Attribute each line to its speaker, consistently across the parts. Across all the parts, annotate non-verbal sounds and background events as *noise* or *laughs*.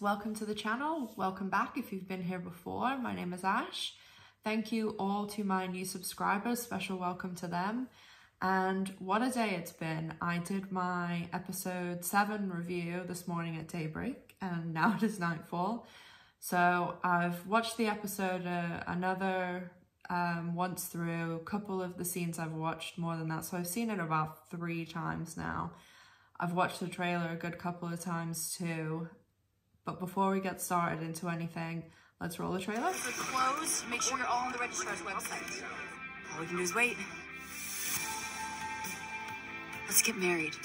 Speaker 1: welcome to the channel. Welcome back if you've been here before. My name is Ash. Thank you all to my new subscribers, special welcome to them. And what a day it's been. I did my episode 7 review this morning at daybreak and *laughs* now it is nightfall. So I've watched the episode uh, another um, once through, a couple of the scenes I've watched more than that. So I've seen it about three times now. I've watched the trailer a good couple of times too. But before we get started into anything, let's roll the trailer.
Speaker 2: For clothes, make sure you're all on the registrar's website. All we can do is wait. Let's get married.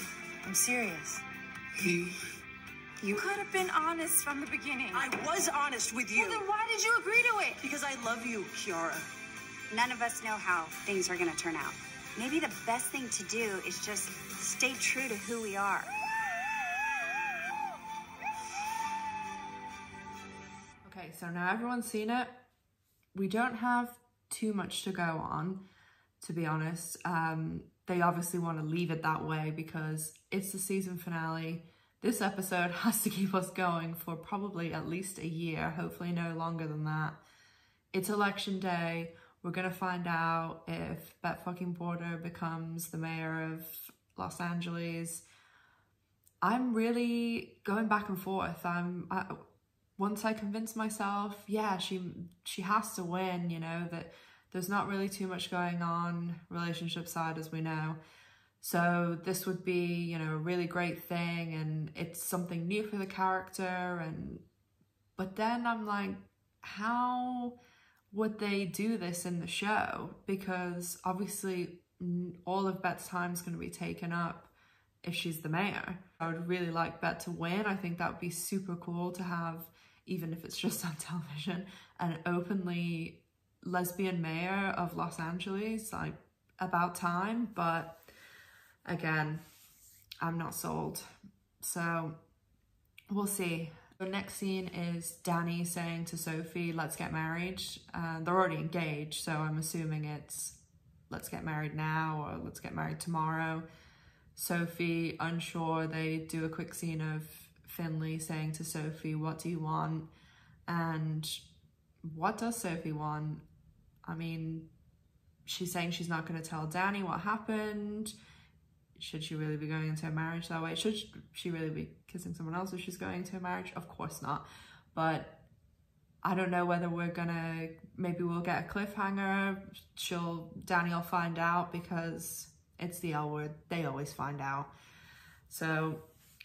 Speaker 2: I'm serious.
Speaker 3: You.
Speaker 2: You could have been honest from the beginning.
Speaker 3: I was honest with you.
Speaker 2: Well, then why did you agree to it?
Speaker 3: Because I love you, Quiara.
Speaker 4: None of us know how things are going to turn out. Maybe the best thing to do is just stay true to who we are.
Speaker 1: Okay, so now everyone's seen it. We don't have too much to go on, to be honest. Um, they obviously want to leave it that way because it's the season finale. This episode *laughs* has to keep us going for probably at least a year, hopefully no longer than that. It's election day. We're going to find out if Bette fucking Porter becomes the mayor of Los Angeles. I'm really going back and forth. I'm I, once I convince myself, yeah, she she has to win, you know, that there's not really too much going on relationship side as we know. So this would be, you know, a really great thing and it's something new for the character and but then I'm like how would they do this in the show? Because obviously all of Bette's time is going to be taken up if she's the mayor. I would really like Bette to win. I think that would be super cool to have, even if it's just *laughs* on television, an openly lesbian mayor of Los Angeles, like about time. But again, I'm not sold. So we'll see. The next scene is Dani saying to Sophie, let's get married. Uh, they're already engaged, so I'm assuming it's let's get married now or let's get married tomorrow. Sophie, unsure, they do a quick scene of Finley saying to Sophie, what do you want? And what does Sophie want? I mean, she's saying she's not going to tell Dani what happened should she really be going into a marriage that way? Should she really be kissing someone else if she's going into a marriage? Of course not. But I don't know whether we're gonna, maybe we'll get a cliffhanger. She'll, Dani will find out because it's the L word. They always find out. So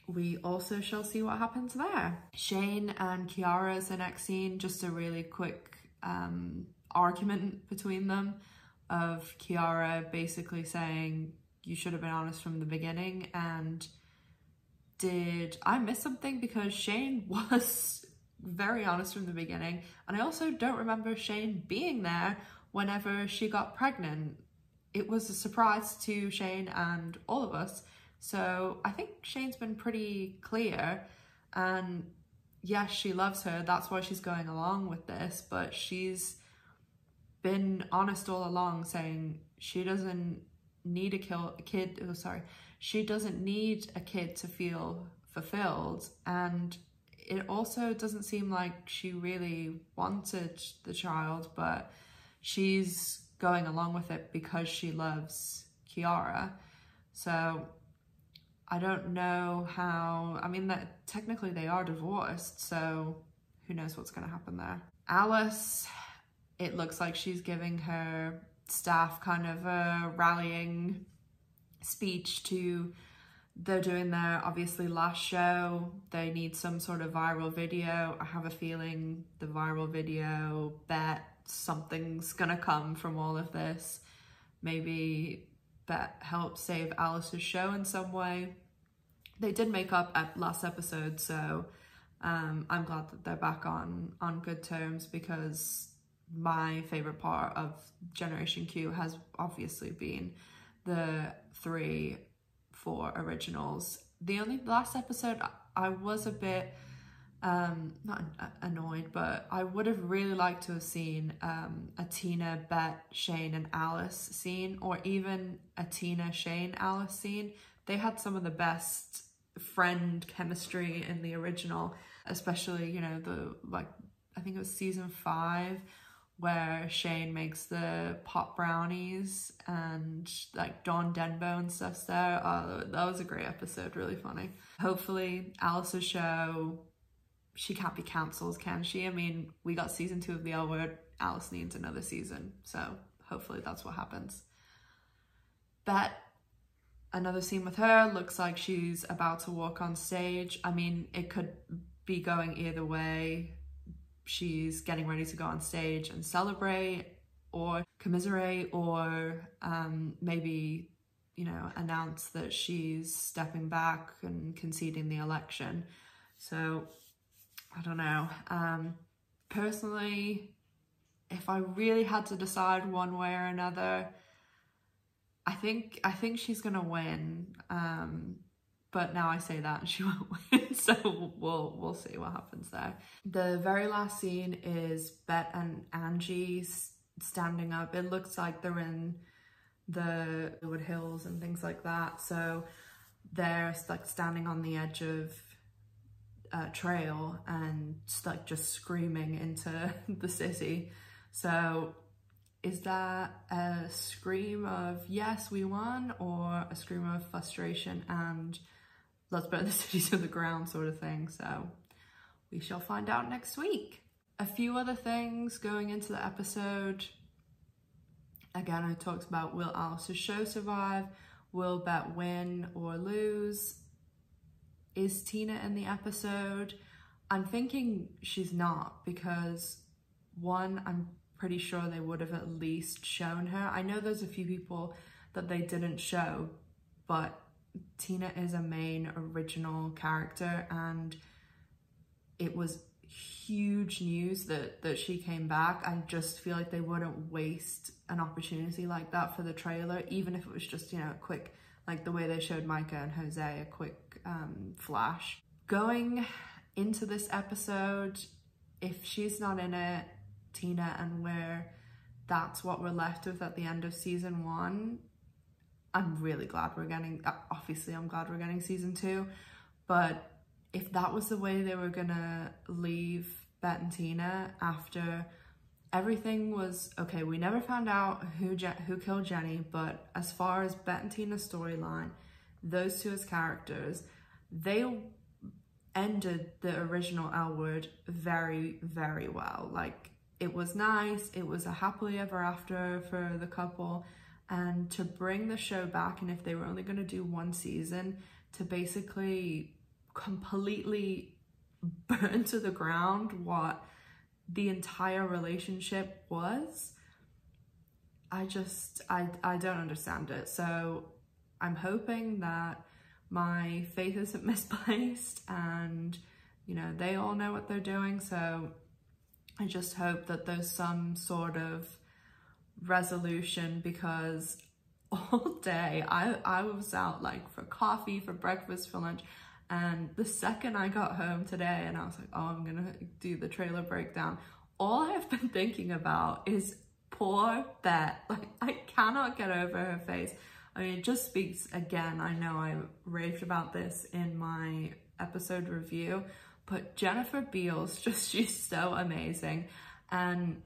Speaker 1: we also shall see what happens there. Shane and Quiara's the next scene, just a really quick um, argument between them of Quiara basically saying, you should have been honest from the beginning and did I miss something because Shane *laughs* was very honest from the beginning and I also don't remember Shane being there whenever she got pregnant. It was a surprise to Shane and all of us so I think Shane's been pretty clear and yes she loves her that's why she's going along with this but she's been honest all along saying she doesn't need a, kill, a kid, oh sorry, she doesn't need a kid to feel fulfilled and it also doesn't seem like she really wanted the child but she's going along with it because she loves Quiara. So I don't know how, I mean that technically they are divorced so who knows what's going to happen there. Alice, it looks like she's giving her staff kind of a rallying speech to they're doing their obviously last show. They need some sort of viral video. I have a feeling the viral video Bette something's gonna come from all of this. Maybe Bette help save alice's show in some way they did make up at last episode so um, i'm glad that they're back on on good terms because my favorite part of Generation Q has obviously been the three, four originals. The only last episode I was a bit um not annoyed but I would have really liked to have seen um a Tina, Bette, Shane and Alice scene or even a Tina, Shane, Alice scene. They had some of the best friend chemistry in the original especially, you know, the like, I think it was season five where Shane makes the pot brownies and like Dawn Denbo and stuff's there. Oh, that was a great episode, really funny. Hopefully, Alice's show, she can't be cancelled, can she? I mean, we got season two of The L Word. Alice needs another season, so hopefully that's what happens. But another scene with her, looks like she's about to walk on stage. I mean, it could be going either way she's getting ready to go on stage and celebrate or commiserate or um, maybe you know announce that she's stepping back and conceding the election so i don't know um, personally if i really had to decide one way or another i think i think she's gonna win um, but now I say that and *laughs* she won't win, *laughs* so we'll we'll see what happens there. The very last scene is Bette and Angie standing up. It looks like they're in the Wood Hills and things like that. So they're like standing on the edge of a trail and like just screaming into *laughs* the city. So is that a scream of yes we won or a scream of frustration and let's burn *laughs* the city to the ground sort of thing. So we shall find out next week. A few other things going into the episode. Again, I talked about will Alice's show survive? Will Bette win or lose? Is Tina in the episode? I'm thinking she's not because one, I'm pretty sure they would have at least shown her. I know there's a few people that they didn't show, but Tina is a main original character and it was huge news that that she came back. I just feel like they wouldn't waste an opportunity like that for the trailer, even if it was just, you know, a quick, like the way they showed Micah and Jose, a quick um, flash. Going into this episode, if she's not in it, Tina, and where that's what we're left with at the end of season one, I'm really glad we're getting, uh, obviously I'm glad we're getting season two, but if that was the way they were gonna leave Bette and Tina after everything was, okay, we never found out who, Je who killed Jenny, but as far as Bette and Tina's storyline, those two as characters, they ended the original L Word very, very well. Like, it was nice, it was a happily ever after for the couple, and to bring the show back and if they were only going to do one season to basically completely *laughs* burn to the ground what the entire relationship was i just i i don't understand it so i'm hoping that my faith isn't *laughs* misplaced and you know they all know what they're doing so i just hope that there's some sort of resolution because *laughs* all day I, I was out like for coffee, for breakfast, for lunch. And the second I got home today and I was like, oh, I'm gonna do the trailer breakdown, all I've been thinking about is poor Bette. *laughs* Like, I cannot get over her face. I mean, it just speaks again. I know I raved about this in my episode review, but Jennifer Beals, *laughs* just she's so amazing. And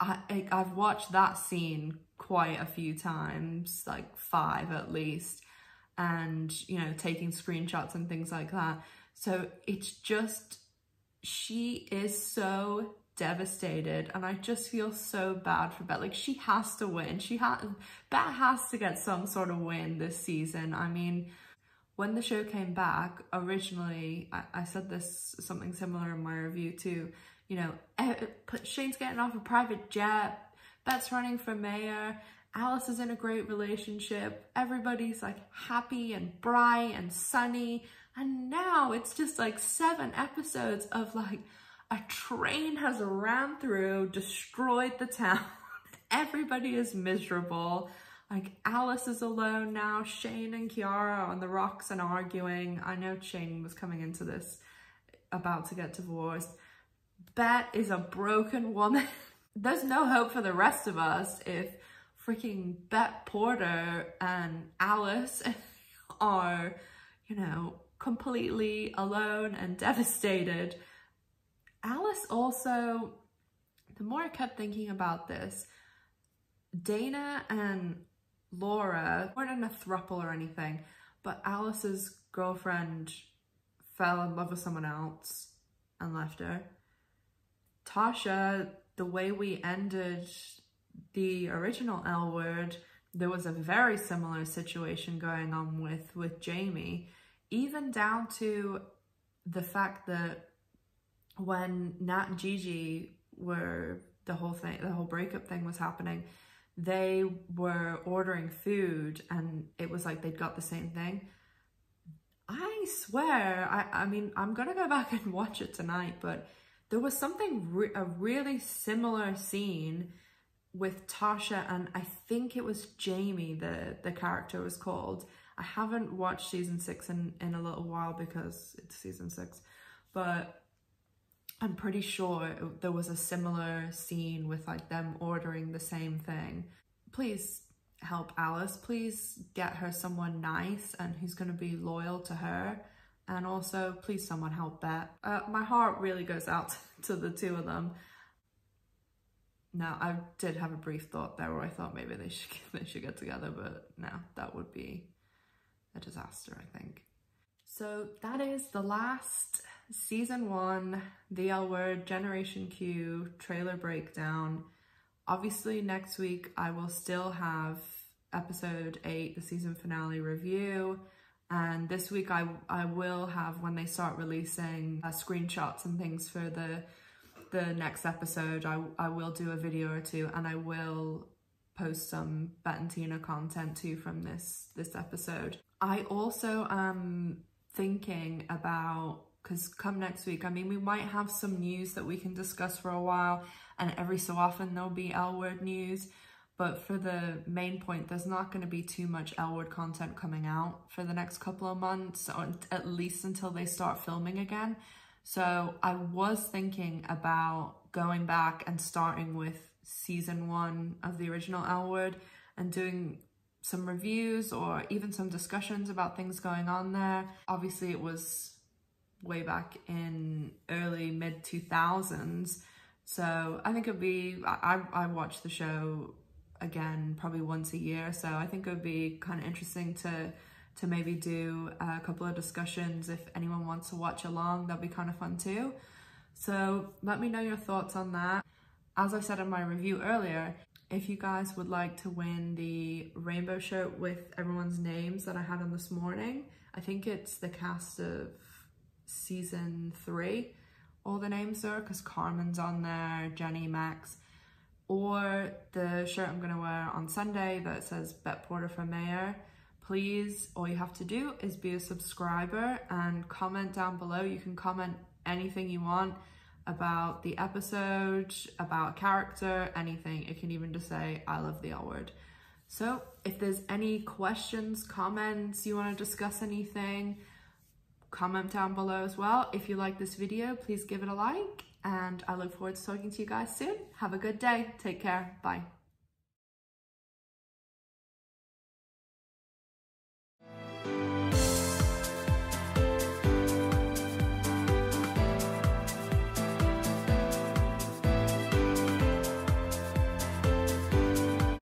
Speaker 1: I, I've watched that scene quite a few times, like five at least, and, you know, taking screenshots and things like that. So it's just, she is so devastated and I just feel so bad for Bette. Like she has to win. She has, Bette has to get some sort of win this season. I mean, when the show came back, originally, I, I said this, something similar in my review too, you know, Shane's getting off a private jet, Bette's running for mayor, Alice is in a great relationship, everybody's like happy and bright and sunny, and now it's just like seven episodes of like a train has ran through, destroyed the town, *laughs* everybody is miserable, like Alice is alone now, Shane and Quiara on the rocks and arguing. I know Shane was coming into this about to get divorced. Bette is a broken woman. *laughs* There's no hope for the rest of us if freaking Bette Porter and Alice *laughs* are, you know, completely alone and devastated. Alice also, the more I kept thinking about this, Dana and Laura weren't in a thruple or anything, but Alice's girlfriend fell in love with someone else and left her. Tasha, the way we ended the original L word, there was a very similar situation going on with with Jamie, even down to the fact that when Nat and Gigi were the whole thing, the whole breakup thing was happening, they were ordering food and it was like they'd got the same thing. I swear, I, I mean, I'm gonna go *laughs* back and watch it tonight, but there was something, re a really similar scene with Tasha and I think it was Jamie, the, the character was called. I haven't watched season six in, in a little while because it's season six, but I'm pretty sure there was a similar scene with like them ordering the same thing. Please help Alice. Please get her someone nice and who's going to be loyal to her. And also, please someone help Bette. Uh, my heart really goes out *laughs* to the two of them. Now, I did have a brief thought there where I thought maybe they should *laughs* they should get together, but no, that would be a disaster, I think. So that is the last season one, the L Word Generation Q trailer breakdown. Obviously, next week I will still have episode eight, the season finale review. And this week I, I will have, when they start releasing uh, screenshots and things for the the next episode, I, I will do a video or two and I will post some Bette and Tina content too from this, this episode. I also am thinking about because come next week, I mean, we might have some news that we can discuss for a while, and every so often there'll be L word news. But for the main point, there's not going to be too much L word content coming out for the next couple of months, or at least until they start filming again. So I was thinking about going back and starting with season one of the original L word and doing some reviews or even some discussions about things going on there. Obviously, it was way back in early mid 2000s. So I think it'd be, I, I watch the show again probably once a year. So I think it would be kind of interesting to to maybe do a couple of discussions if anyone wants to watch along. That'd be kind of fun too. So let me know your thoughts on that. As I said in my review earlier, if you guys would like to win the rainbow shirt with everyone's names that I had on this morning, I think it's the cast of season three, all the names are, because Carmen's on there, Jenny, Max, or the shirt I'm going to wear on Sunday that says Bette Porter for Mayor. Please, all you have to do is be a subscriber and comment down below. You can comment anything you want about the episode, about character, anything. It can even just say, I love the L word. So if there's any questions, comments, you want to discuss anything, comment down below as well. If you like this video, please give it a like and I look forward to talking to you guys soon. Have a good day. Take care. Bye.